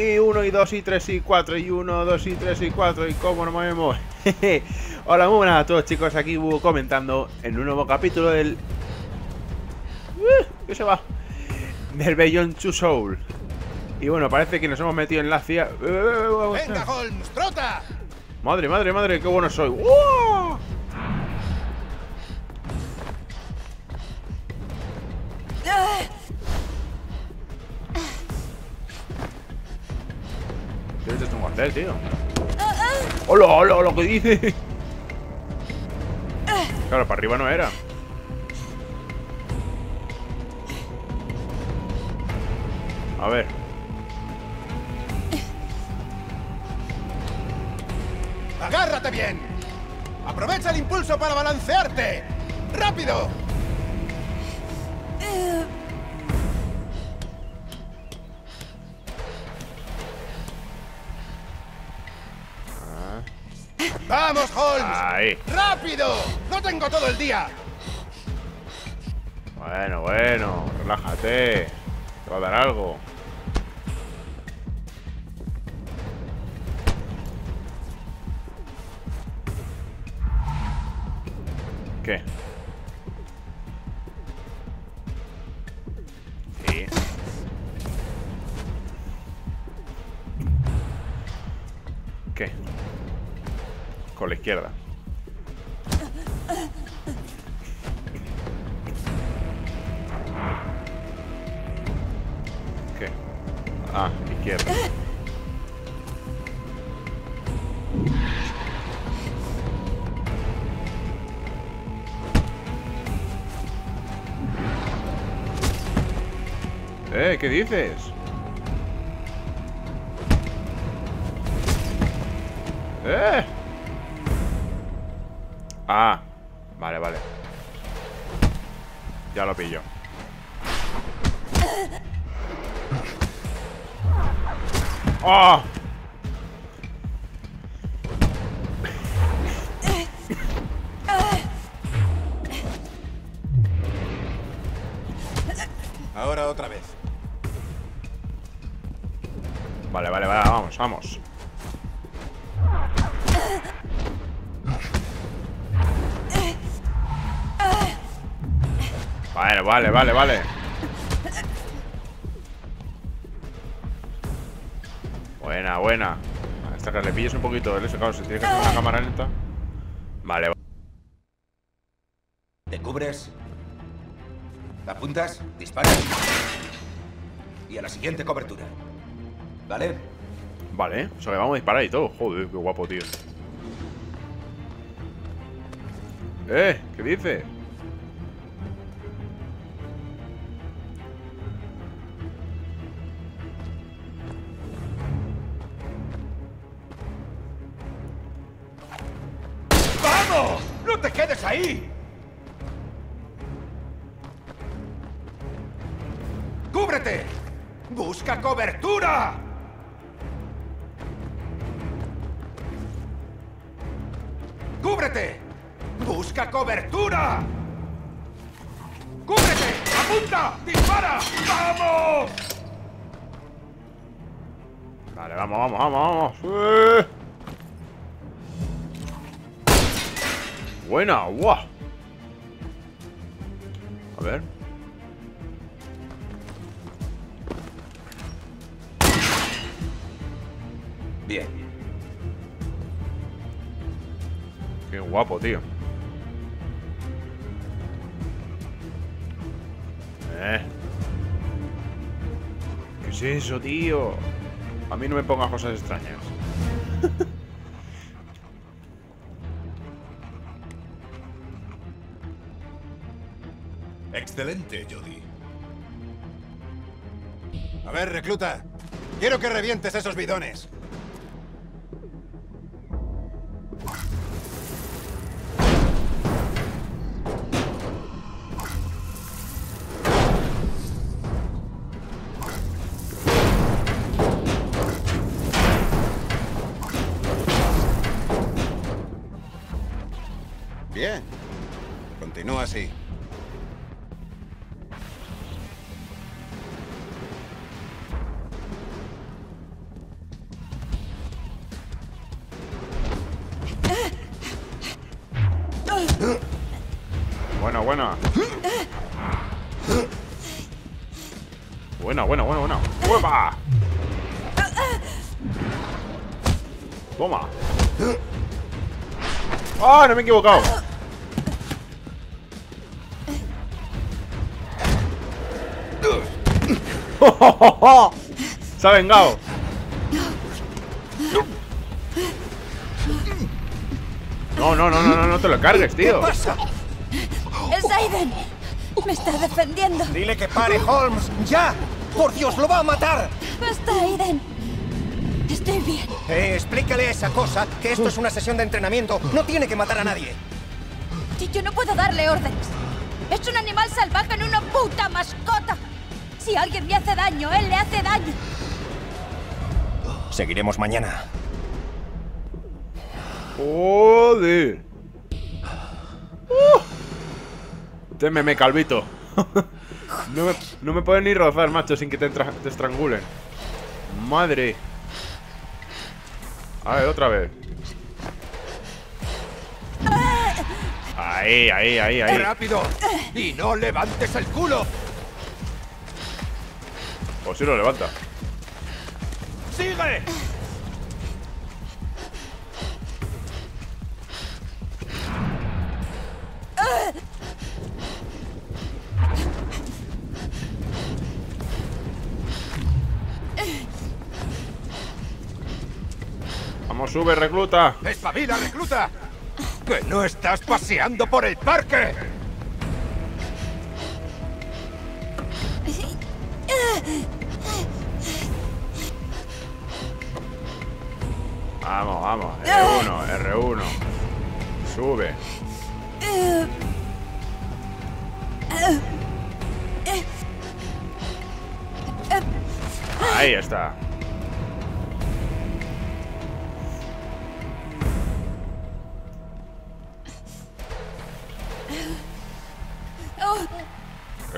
Y 1 y 2 y 3 y 4 y 1, 2 y 3 y 4 y cómo no movemos. Hola, muy buenas a todos chicos, aquí Búho comentando en un nuevo capítulo del... Uh, ¿Qué se va? Del Beyond Two Soul. Y bueno, parece que nos hemos metido en la CIA. ¡Venga, Holmes, trota! Madre, madre, madre, qué bueno soy. ¡Wow! ¿Qué te tengo que hacer, tío? ¡Hola, hola, hola! ¿Qué dice? Claro, para arriba no era. A ver. ¡Agárrate bien! ¡Aprovecha el impulso para balancearte! ¡Rápido! ¡Vamos, Holmes! Ahí. ¡Rápido! ¡No tengo todo el día! Bueno, bueno, relájate. Te va a dar algo. ¿Qué? Sí. ¿Qué? Con la izquierda. ¿Qué? Ah, izquierda. Eh, ¿qué dices? Eh. Ah, vale, vale. Ya lo pillo. ¡Oh! Ahora otra vez. Vale, vale, vale, vamos, vamos. Vale, vale, vale, vale. Buena, buena. Hasta que le pilles un poquito el ese, claro, se tiene que hacer una cámara lenta. Vale, va- Te cubres. Apuntas, disparas. Y a la siguiente cobertura. ¿Vale? vale. O sea, que vamos a disparar y todo. Joder, qué guapo, tío. Eh, ¿qué dice? ¡Cúbrete! ¡Busca cobertura! ¡Cúbrete! ¡Apunta! ¡Dispara! ¡Vamos! Vale, vamos, vamos, vamos, vamos. Buena, guau. A ver. Bien. Guapo, tío. Eh. ¿Qué es eso, tío? A mí no me pongas cosas extrañas. Excelente, Jody. A ver, recluta. Quiero que revientes esos bidones. Buena. Buena, buena, buena, buena. ¡Hueva! Toma. ¡Ah! no me he equivocado. Se ha vengado. No, no, no, no, no, no te lo cargues, tío. pasa? ¡Es Aiden! ¡Me está defendiendo! Dile que pare, Holmes. ¡Ya! ¡Por Dios, lo va a matar! ¡Basta, Aiden! Estoy bien. Eh, explícale a esa cosa que esto es una sesión de entrenamiento. No tiene que matar a nadie. Y yo no puedo darle órdenes. Es un animal salvaje, no una puta mascota. Si alguien me hace daño, él le hace daño. Seguiremos mañana. Joder. Uh. Témeme, calvito. no, me, no me pueden ni rozar, macho, sin que te, entra- te estrangulen. Madre. A ver, otra vez. Ahí, ahí, ahí, ahí. ¡Rápido! ¡Y no levantes el culo! O si lo levanta. ¡Sigue! Vamos, sube, recluta. ¡Espabila, recluta! ¡Que no estás paseando por el parque! Vamos, vamos. R1, R1. Sube. Ahí está.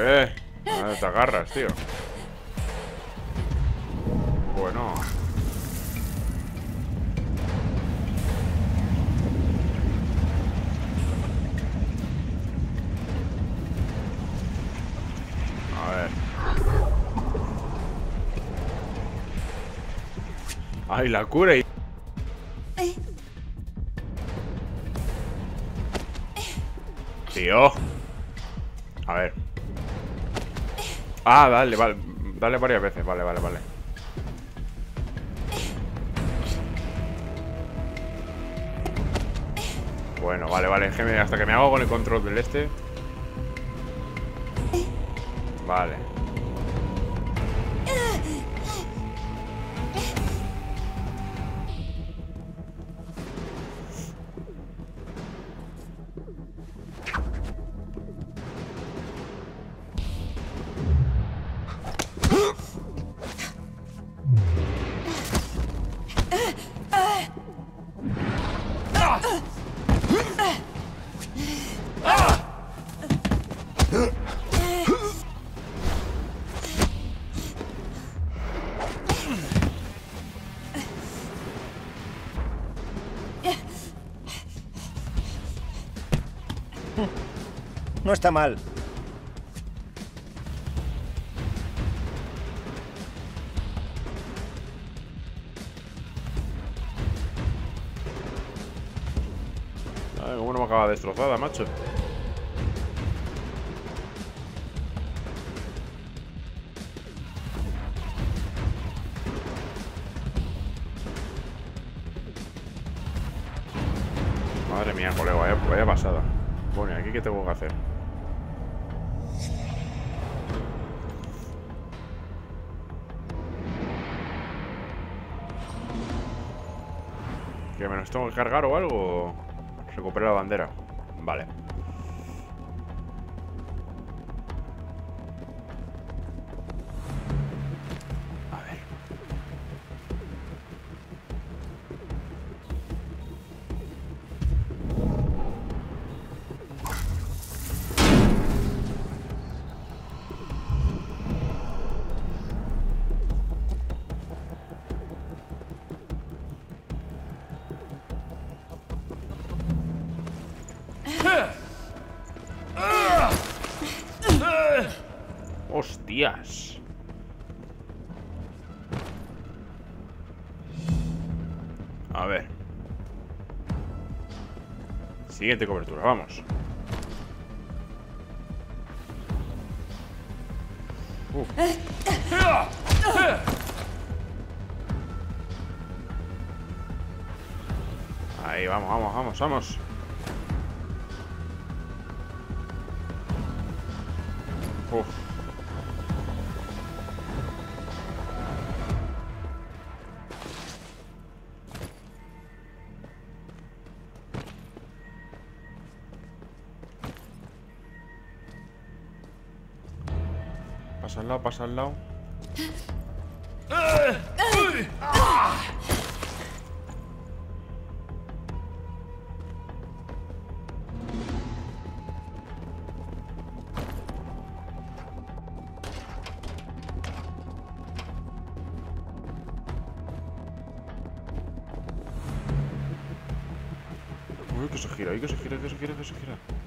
Eh, ¿dónde te agarras, tío? Bueno. A ver. Ay, la cura y... Ah, dale, vale. Dale varias veces, vale, vale, vale. Bueno, vale, vale. hasta que me hago con el control del este. Vale. No está mal. Ay, no me acaba destrozada, macho. Madre mía, colega, vaya, vaya pasada. Bueno, ¿y aquí qué tengo que hacer? ¿Que me los tengo que cargar o algo? Recuperar la bandera. Vale. ¡Hostias! A ver. Siguiente cobertura, vamos. Uf. Ahí, vamos, vamos, vamos, vamos. Uf. Pasa al lado, pasa al lado. Uy, que se gira, que se gira, que se gira, que se gira.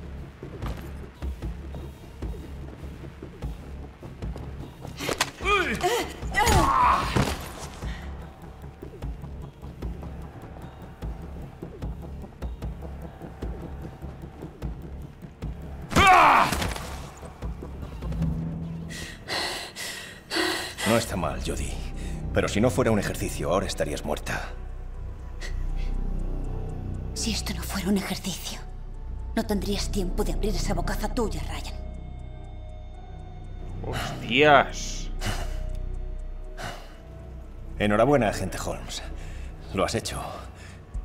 No está mal, Jodie. Pero si no fuera un ejercicio, ahora estarías muerta. Si esto no fuera un ejercicio, no tendrías tiempo de abrir esa bocaza tuya, Ryan. ¡Hostias! Enhorabuena, agente Holmes. Lo has hecho.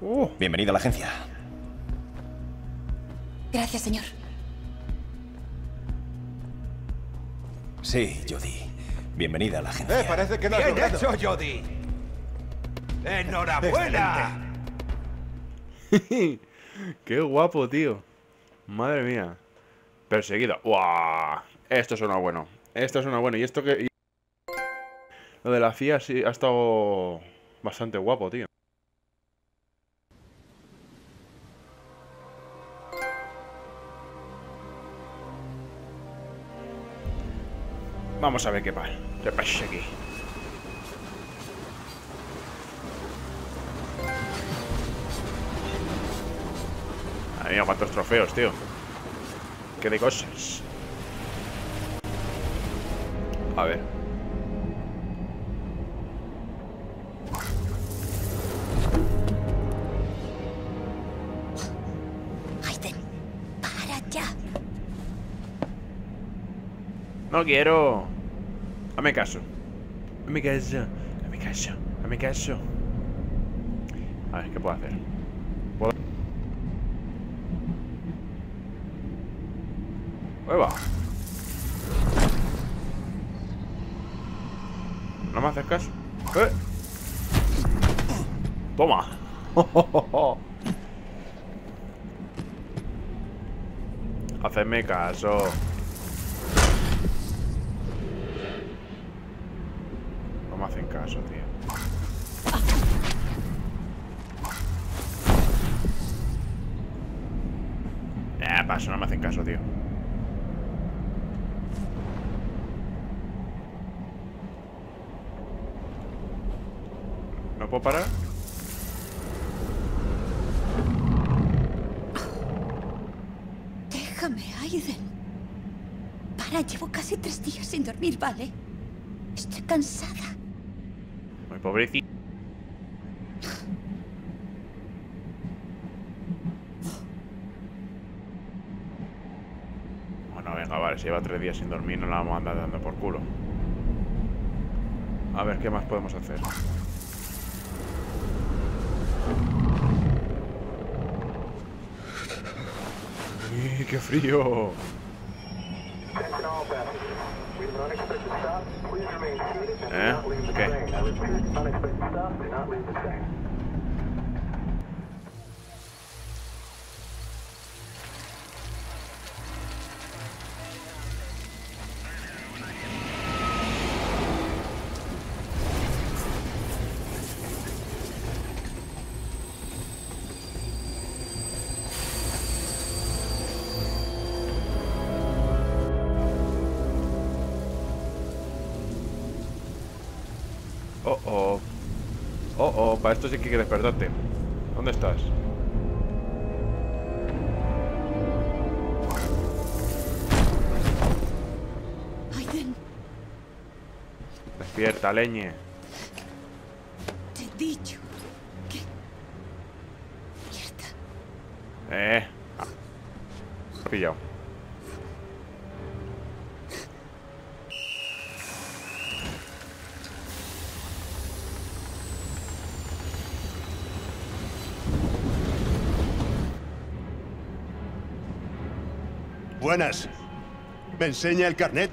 ¡Uh! Bienvenido a la agencia. Gracias, señor. Sí, Jodie. Bienvenida a la agencia. Eh, parece que has Bien hecho, Jody. ¡Enhorabuena! ¡Qué guapo, tío! Madre mía. Perseguido. ¡Guau! Esto suena bueno. Esto suena bueno. Y esto que... Lo de la CIA sí ha estado bastante guapo, tío. Vamos a ver qué pasa. ¿Qué pasa aquí? Madre mía, cuántos trofeos, tío. Qué de cosas. A ver. Aiden, para ya. No quiero. Hazme caso. Hazme caso. Hazme caso. Hazme caso. A ver, ¿qué puedo hacer? ¿Puedo... ¡Hueva! ¿No me haces caso? ¡Eh! ¡Toma! Hacedme caso. No me hacen caso, tío. ¿No puedo parar? Déjame, Aiden. Para, llevo casi tres días sin dormir, ¿vale? Estoy cansada. Muy pobrecito. Bueno, venga, si lleva tres días sin dormir, no la vamos a andar dando por culo. A ver, ¿qué más podemos hacer? ¡Uy, qué frío! ¿Eh? ¿Qué? Oh, oh. Oh, oh, para esto sí que hay que despertarte. ¿Dónde estás? Despierta, leñe. te he dicho que... Mierda. Eh. Ah. Pillado. Buenas. ¿Me enseña el carnet?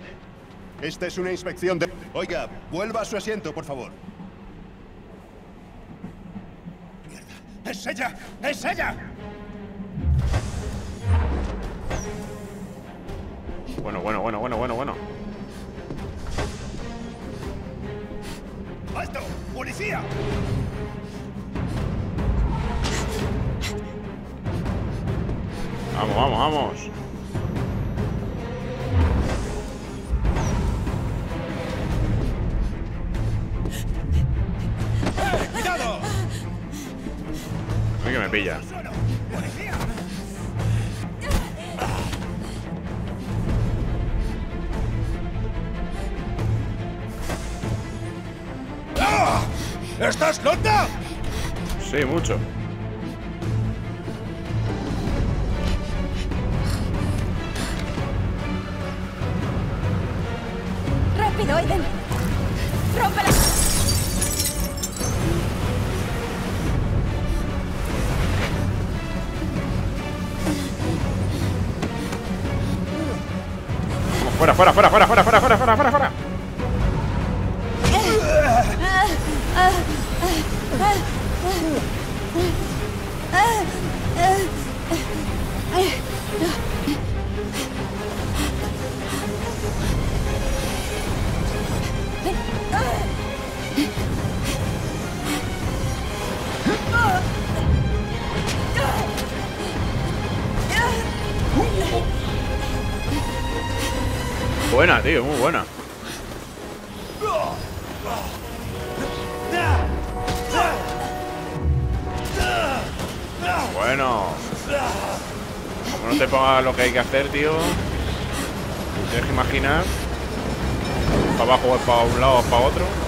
Esta es una inspección de... Oiga, vuelva a su asiento, por favor. ¡Es ella! ¡Es ella! Bueno, bueno, bueno, bueno, bueno, bueno. ¡Alto! ¡Policía! Vamos, vamos, vamos. Que me pilla. ¡Ah! ¿Estás loca? Sí, mucho. ¡Rápido, Aiden! Fuera, fuera, fuera, fuera, fuera, fuera, fuera, fuera, fuera, fuera. Buena, tío, muy buena. Bueno. Como no te pongas lo que hay que hacer, tío. Tienes que imaginar. Para abajo para un lado o para otro.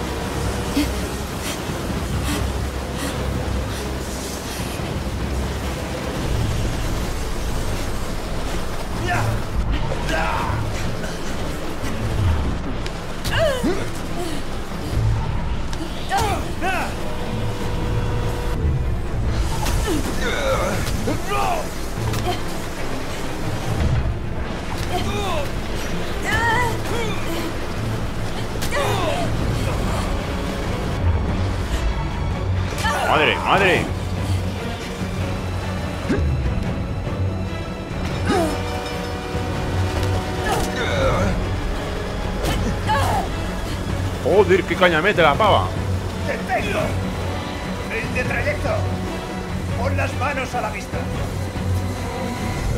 Qué caña mete la pava. ¡Deténlo! ¡El de trayecto! ¡Pon las manos a la vista!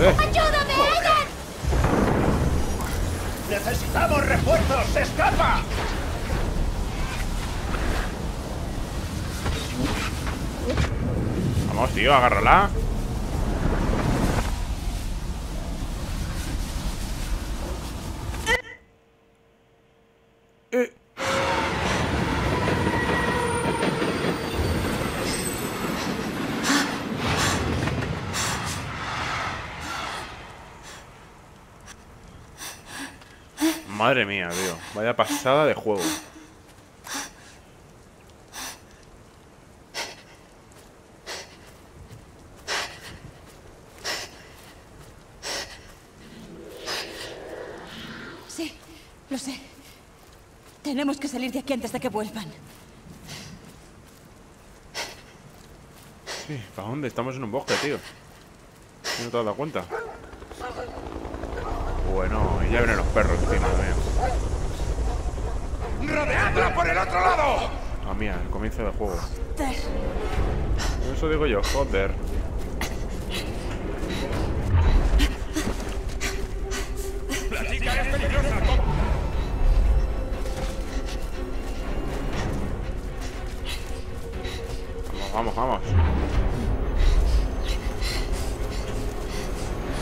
Eh, ¡Ayúdame, Aiden! ¡Necesitamos refuerzos! ¡Escapa! vamos, tío, agárrala. Madre mía, tío. Vaya pasada de juego. Sí, lo sé. Tenemos que salir de aquí antes de que vuelvan. Sí, ¿para dónde? Estamos en un bosque, tío. ¿No te has dado cuenta? Bueno, y ya vienen los perros encima también. ¡Rodeadla por el otro lado! Ah, mía, el comienzo del juego. Ter, Eso digo yo, joder. ¡La chica es peligrosa! vamos, vamos.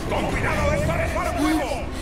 ¡Con cuidado, esto es para fuego!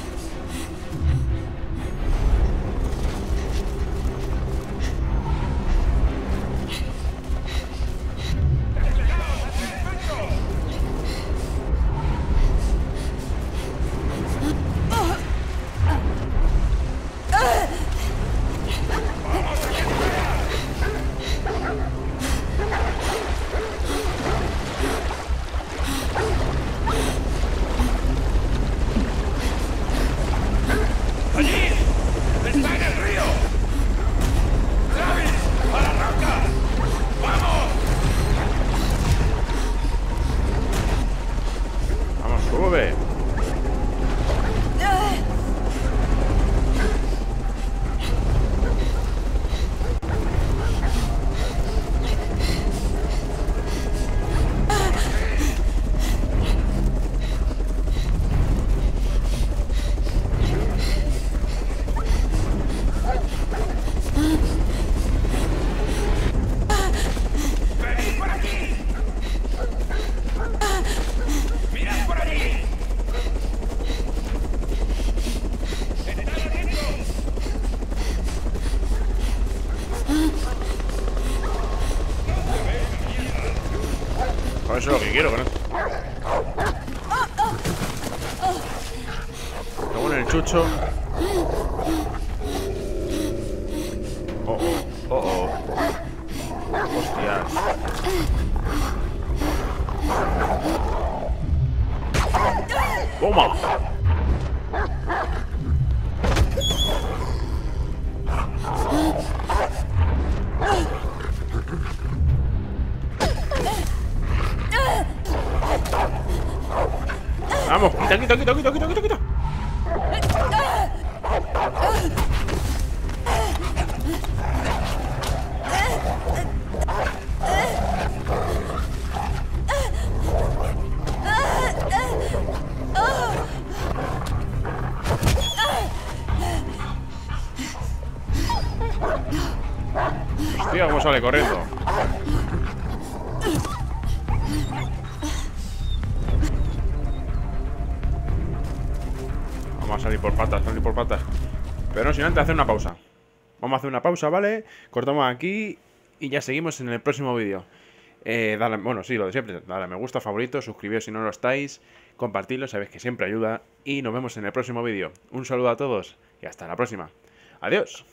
Vamos, Pues eso es lo que quiero, ¿no? Según el chucho. Oh, oh, oh, oh. Vamos, quita, quita, quita, quita, quita, quita, quita. Hostia, cómo sale corriendo. Sin hacer una pausa. Vamos a hacer una pausa, ¿vale? Cortamos aquí y ya seguimos en el próximo vídeo. Eh, dale, bueno, sí, lo de siempre. Dale me gusta, favorito, suscribíos si no lo estáis, compartidlo, sabéis que siempre ayuda. Y nos vemos en el próximo vídeo. Un saludo a todos y hasta la próxima. Adiós.